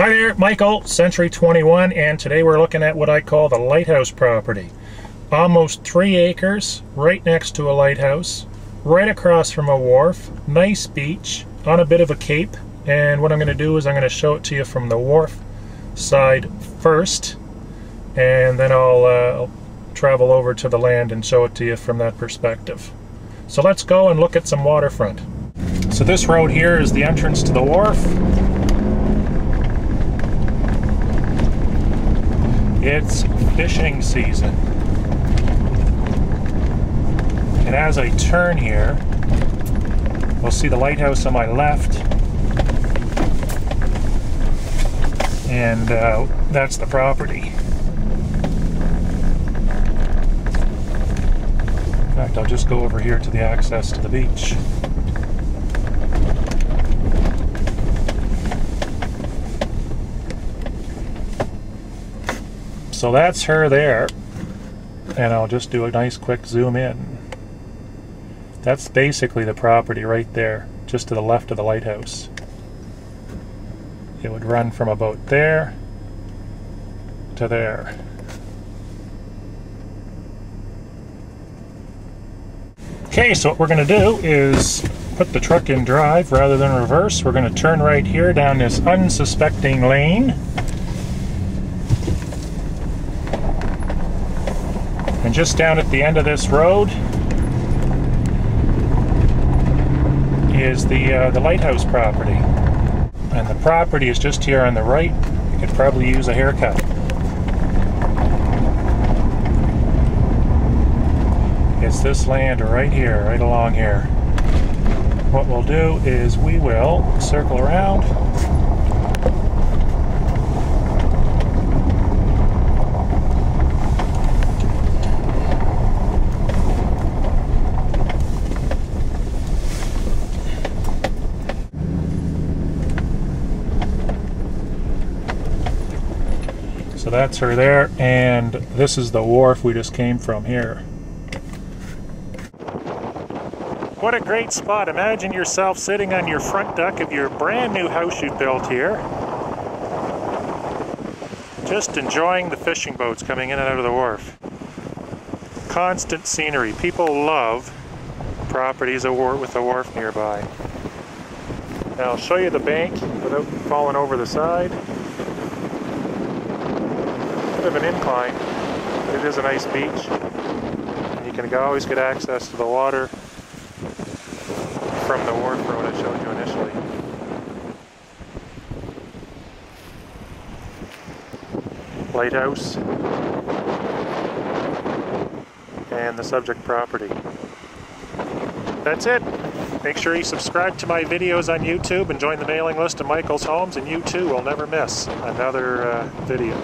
Hi there, Michael, Century 21, and today we're looking at what I call the lighthouse property. Almost three acres, right next to a lighthouse, right across from a wharf, nice beach, on a bit of a cape, and what I'm going to do is I'm going to show it to you from the wharf side first, and then I'll, uh, I'll travel over to the land and show it to you from that perspective. So let's go and look at some waterfront. So this road here is the entrance to the wharf. It's fishing season. And as I turn here, we'll see the lighthouse on my left. And uh, that's the property. In fact, I'll just go over here to the access to the beach. So that's her there. And I'll just do a nice quick zoom in. That's basically the property right there, just to the left of the lighthouse. It would run from about there to there. Okay, so what we're going to do is put the truck in drive rather than reverse. We're going to turn right here down this unsuspecting lane. And just down at the end of this road is the uh, the lighthouse property. And the property is just here on the right. You could probably use a haircut. It's this land right here, right along here. What we'll do is we will circle around So that's her there, and this is the wharf we just came from here. What a great spot. Imagine yourself sitting on your front deck of your brand new house you built here. Just enjoying the fishing boats coming in and out of the wharf. Constant scenery. People love properties with a wharf nearby. Now I'll show you the bank without falling over the side bit of an incline, but it is a nice beach. And you can always get access to the water from the wharf road I showed you initially. Lighthouse and the subject property. That's it. Make sure you subscribe to my videos on YouTube and join the mailing list of Michael's Homes and you too will never miss another uh, video.